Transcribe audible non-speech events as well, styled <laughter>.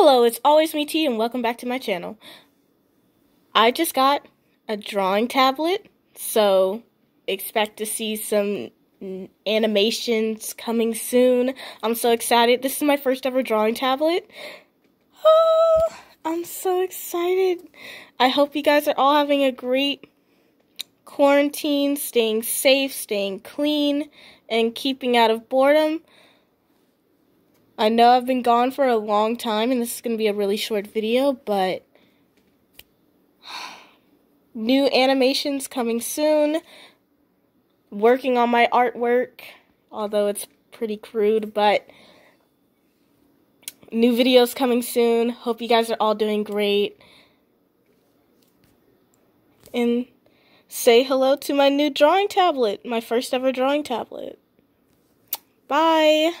Hello, it's always me T and welcome back to my channel. I just got a drawing tablet, so expect to see some animations coming soon. I'm so excited. This is my first ever drawing tablet. Oh, I'm so excited. I hope you guys are all having a great quarantine, staying safe, staying clean, and keeping out of boredom. I know I've been gone for a long time and this is going to be a really short video, but <sighs> new animations coming soon. Working on my artwork, although it's pretty crude, but new videos coming soon. Hope you guys are all doing great. And say hello to my new drawing tablet, my first ever drawing tablet. Bye.